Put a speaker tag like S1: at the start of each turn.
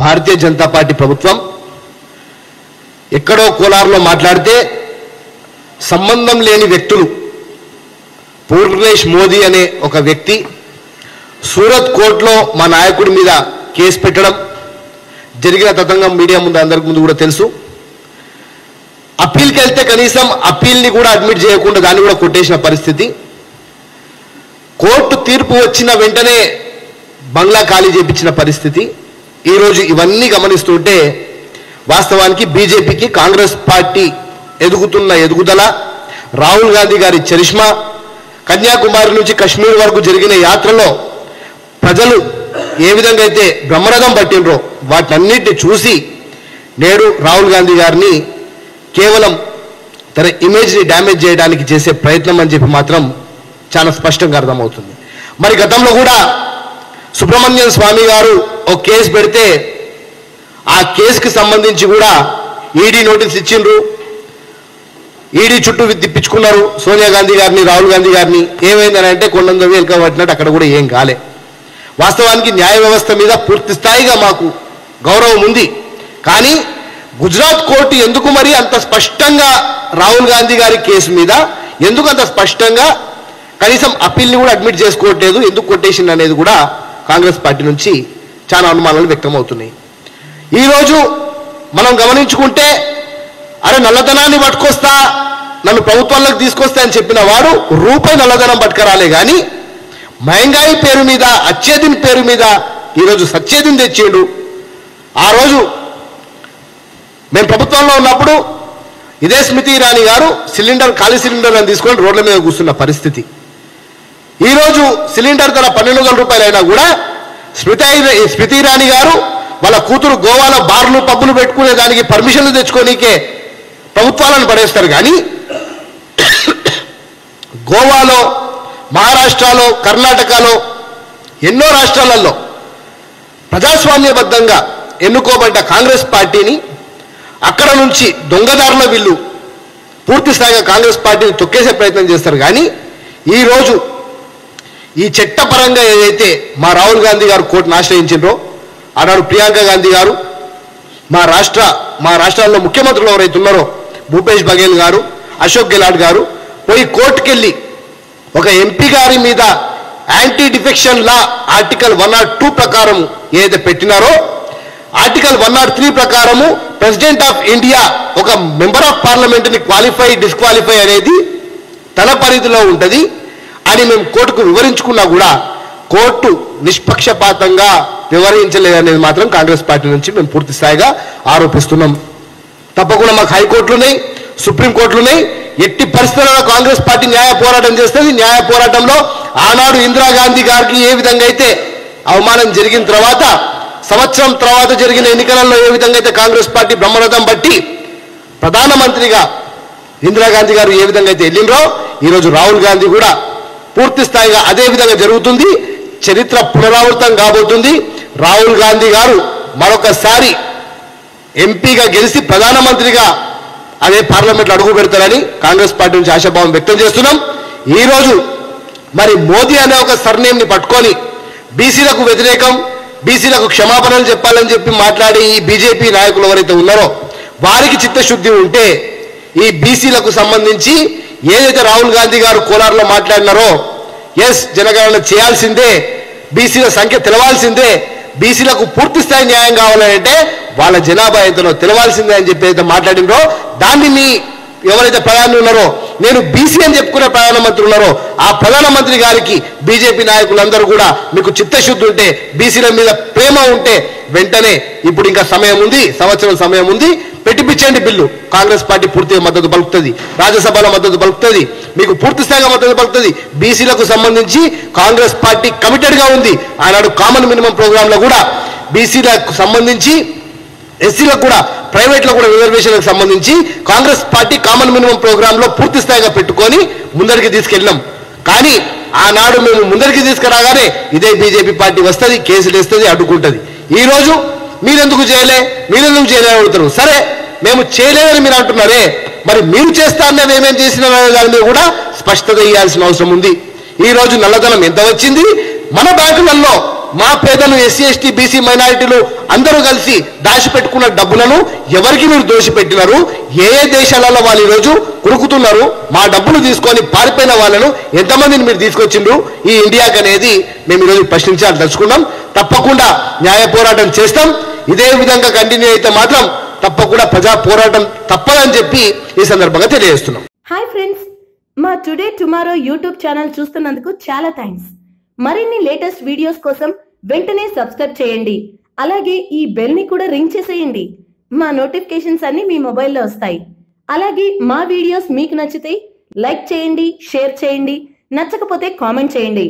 S1: Bharatiya Janata party ప్రభుత్వం ఎక్కడో కోలారులో మాట్లాడితే సంబంధం లేని వ్యక్తులు పూర్ణేష్ మోదీ అనే ఒక వ్యక్తి సూరత్ కోర్టులో మా నాయకుడి మీద కేసు పెట్టడం జరిగిన తతంగం మీడియా ముందు అందరికి ముందు కూడా తెలుసు. అప్పీల్కి వెళ్తే కనీసం అప్పీల్ని కూడా అడ్మిట్ చేయకుండా దాన్ని కూడా కొట్టేసిన పరిస్థితి. కోర్టు తీర్పు వచ్చిన వెంటనే బంగ్లా ఖాళీ చేపించిన పరిస్థితి. ఈరోజు ఇవన్నీ గమనిస్తుంటే వాస్తవానికి బీజేపీకి కాంగ్రెస్ పార్టీ ఎదుగుతున్న ఎదుగుదల రాహుల్ గాంధీ గారి చరిష్మా కన్యాకుమారి నుంచి కశ్మీర్ వరకు జరిగిన యాత్రలో ప్రజలు ఏ విధంగా అయితే బ్రహ్మరథం పట్టినరో వాటన్నిటిని చూసి నేడు రాహుల్ గాంధీ గారిని కేవలం తన ఇమేజ్ని డ్యామేజ్ చేయడానికి చేసే ప్రయత్నం అని చెప్పి మాత్రం చాలా స్పష్టంగా అర్థమవుతుంది. మరి గతంలో కూడా సుబ్రహ్మణ్యం స్వామి గారు ఒక కేసు పెడితే ఆ కేసుకి సంబంధించి కూడా ఈడీ నోటీస్ ఇచ్చిండ్రు. ఈడీ చుట్టూ తిప్పించుకున్నారు. సోనియా గాంధీ గారిని రాహుల్ గాంధీ గారిని. ఏమైందని అంటే కొండంత వేలుక పట్టినట్టు అక్కడ కూడా ఏం కాలే. వాస్తవానికి న్యాయ వ్యవస్థ మీద పూర్తి స్థాయిగా మాకు గౌరవం ఉంది. కానీ గుజరాత్ కోర్టు ఎందుకు మరి అంత స్పష్టంగా రాహుల్ గాంధీ గారి కేసు మీద ఎందుకు అంత స్పష్టంగా కనీసం అప్పీల్ని కూడా అడ్మిట్ చేసుకోవట్లేదు ఎందుకు కొట్టేసింది అనేది కూడా కాంగ్రెస్ పార్టీ నుంచి చాలా అనుమానాలు వ్యక్తమవుతున్నాయి. ఈరోజు మనం గమనించుకుంటే అరే నల్లధనాన్ని పట్టుకొస్తా నన్ను ప్రభుత్వంలోకి తీసుకొస్తా అని చెప్పిన వాడు రూపాయి నల్లధనం పట్టుకరాలే కానీ మహంగాయి పేరు మీద అచ్చేదిన్ పేరు మీద ఈరోజు సచ్చేదిన్ తెచ్చాడు. ఆ రోజు మేము ప్రభుత్వంలో ఉన్నప్పుడు ఇదే స్మృతి ఇరానీ గారు సిలిండర్ ఖాళీ సిలిండర్ అని తీసుకొని రోడ్ల మీద కూర్చున్న పరిస్థితి. ఈరోజు సిలిండర్ ధర పన్నెండు వందల రూపాయలు అయినా కూడా స్మృతి స్మృతి ఇరానీ గారు వాళ్ళ కూతురు గోవాలో బార్లు పబ్బులు పెట్టుకునే దానికి పర్మిషన్లు తెచ్చుకోనీకే ప్రభుత్వాలను పడేస్తారు. కానీ గోవాలో మహారాష్ట్రలో కర్ణాటకలో ఎన్నో రాష్ట్రాలలో ప్రజాస్వామ్యబద్ధంగా ఎన్నుకోబడ్డ కాంగ్రెస్ పార్టీని అక్కడ నుంచి దొంగదారుల వీళ్ళు పూర్తి స్థాయిగా కాంగ్రెస్ పార్టీని తొక్కేసే ప్రయత్నం చేస్తారు. కానీ ఈరోజు ఈ చట్టపరంగా ఏదైతే మా రాహుల్ గాంధీ గారు కోర్టును ఆశ్రయించారో ఆనాడు ప్రియాంక గాంధీ గారు మా రాష్ట్ర మా రాష్ట్రాల్లో ముఖ్యమంత్రులు ఎవరైతే ఉన్నారో భూపేష్ బఘేల్ గారు అశోక్ గెలాట్ గారు పోయి కోర్టుకెళ్ళి ఒక ఎంపీ గారి మీద anti defection law article one nought two ప్రకారం ఏదైతే పెట్టినారో ఆర్టికల్ వన్ నాట్ త్రీ ప్రకారము ప్రెసిడెంట్ ఆఫ్ ఇండియా ఒక మెంబర్ ఆఫ్ పార్లమెంట్ని క్వాలిఫై డిస్క్వాలిఫై అనేది తన పరిధిలో ఉంటుంది. అని మేము కోర్టుకు వివరించుకున్నా కూడా కోర్టు నిష్పక్షపాతంగా వివరించలేదనేది మాత్రం కాంగ్రెస్ పార్టీ నుంచి మేము పూర్తి స్థాయిగా ఆరోపిస్తున్నాం. తప్పకుండా మాకు హైకోర్టులు ఉన్నాయి సుప్రీంకోర్టులు ఉన్నాయి ఎట్టి పరిస్థితుల్లో కాంగ్రెస్ పార్టీ న్యాయ పోరాటం చేస్తుంది. న్యాయ పోరాటంలో ఆనాడు ఇందిరాగాంధీ గారికి ఏ విధంగా అయితే అవమానం జరిగిన తర్వాత సంవత్సరం తర్వాత జరిగిన ఎన్నికలలో ఏ విధంగా అయితే కాంగ్రెస్ పార్టీ బ్రహ్మరథం బట్టి ప్రధానమంత్రిగా ఇందిరాగాంధీ గారు ఏ విధంగా అయితే వెళ్ళినరో ఈరోజు రాహుల్ గాంధీ కూడా పూర్తి స్థాయిగా అదే విధంగా జరుగుతుంది. చరిత్ర పునరావృతం కాబోతుంది. రాహుల్ గాంధీ గారు మరొకసారి ఎంపీగా గెలిచి ప్రధానమంత్రిగా అదే పార్లమెంట్లో అడుగు పెడతారని కాంగ్రెస్ పార్టీ నుంచి ఆశాభావం వ్యక్తం చేస్తున్నాం. ఈరోజు మరి మోదీ అనే ఒక సర్నేమ్ని పట్టుకొని బీసీలకు వ్యతిరేకం బీసీలకు క్షమాపణలు చెప్పాలని చెప్పి మాట్లాడే ఈ బీజేపీ నాయకులు ఎవరైతే ఉన్నారో వారికి చిత్తశుద్ధి ఉంటే ఈ బీసీలకు సంబంధించి ఏదైతే రాహుల్ గాంధీ గారు కోలార్లో మాట్లాడినారో ఎస్ జనగణన చేయాల్సిందే బీసీల సంఖ్య తెలవాల్సిందే బీసీలకు పూర్తి స్థాయి న్యాయం కావాలంటే వాళ్ళ జనాభా ఎంతనో తెలవాల్సిందే అని చెప్పి అయితే మాట్లాడినరో దాన్ని మీ ఎవరైతే ప్రధాని ఉన్నారో నేను బీసీ అని చెప్పుకునే ప్రధానమంత్రి ఉన్నారో ఆ ప్రధానమంత్రి గారికి బీజేపీ నాయకులందరూ కూడా మీకు చిత్తశుద్ధి ఉంటే బీసీల మీద ప్రేమ ఉంటే వెంటనే ఇప్పుడు ఇంకా సమయం ఉంది సంవత్సరం సమయం ఉంది పెట్టిపించండి బిల్లు. కాంగ్రెస్ పార్టీ పూర్తిగా మద్దతు పలుకుతుంది. రాజ్యసభలో మద్దతు పలుకుతుంది. మీకు పూర్తి స్థాయిగా మద్దతు పలుకుతుంది. బీసీలకు సంబంధించి కాంగ్రెస్ పార్టీ కమిటెడ్గా ఉంది. ఆనాడు కామన్ మినిమం ప్రోగ్రాంలో కూడా బీసీలకు సంబంధించి ఎస్సీలకు కూడా ప్రైవేట్లో కూడా రిజర్వేషన్లకు సంబంధించి కాంగ్రెస్ పార్టీ కామన్ మినిమం ప్రోగ్రాంలో పూర్తి స్థాయిగా పెట్టుకొని ముందరికి తీసుకెళ్ళినాం. కానీ ఆనాడు మేము ముందరికి తీసుకురాగానే ఇదే బీజేపీ పార్టీ వస్తుంది కేసులు వేస్తుంది అడ్డుకుంటుంది. ఈ రోజు మీరెందుకు చేయలే మీరెందుకు చేయలే అడుగుతారు సరే మేము చేయలేదని మీరు అంటున్నారే. మరి మీరు చేస్తా అన్నది ఏమేం చేసిన దాని మీద కూడా స్పష్టత ఇవ్వాల్సిన అవసరం ఉంది. ఈ రోజు నల్లధనం ఎంత వచ్చింది? మన బ్యాంకులలో మా పేదలు ఎస్సీ ఎస్టీ బీసీ మైనారిటీలు అందరూ కలిసి దాచిపెట్టుకున్న డబ్బులను ఎవరికి మీరు దోషిపెట్టినారు? ఏ ఏ దేశాలలో వాళ్ళు ఈరోజు కురుకుతున్నారు మా డబ్బులు తీసుకొని పారిపోయిన వాళ్ళను ఎంతమందిని మీరు తీసుకొచ్చిండ్రు? ఈ ఇండియాకి అనేది మేము ఈరోజు ప్రశ్నించాలి తలుచుకున్నాం తప్పకుండా న్యాయ పోరాటం చేస్తాం. ఇదే విధంగా కంటిన్యూ అయితే మాత్రం తప్పకుండా ప్రజా పోరాటం తప్పదని చెప్పి ఈ సందర్భంగా తెలియజేస్తున్నాం.
S2: హాయ్ ఫ్రెండ్స్ మా టుడే టుమారో యూట్యూబ్ ఛానల్ చూస్తున్నందుకు చాలా థ్యాంక్స్ మరిన్ని లేటెస్ట్ వీడియోస్ కోసం వెంటనే సబ్స్క్రైబ్ చేయండి. అలాగే ఈ బెల్ని కూడా రింగ్ చేసేయండి. మా నోటిఫికేషన్స్ అన్ని మీ మొబైల్లో వస్తాయి. అలాగే మా వీడియోస్ మీకు నచ్చితే లైక్ చేయండి షేర్ చేయండి నచ్చకపోతే కామెంట్ చేయండి.